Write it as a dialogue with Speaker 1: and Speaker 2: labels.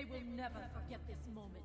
Speaker 1: They will never forget this moment.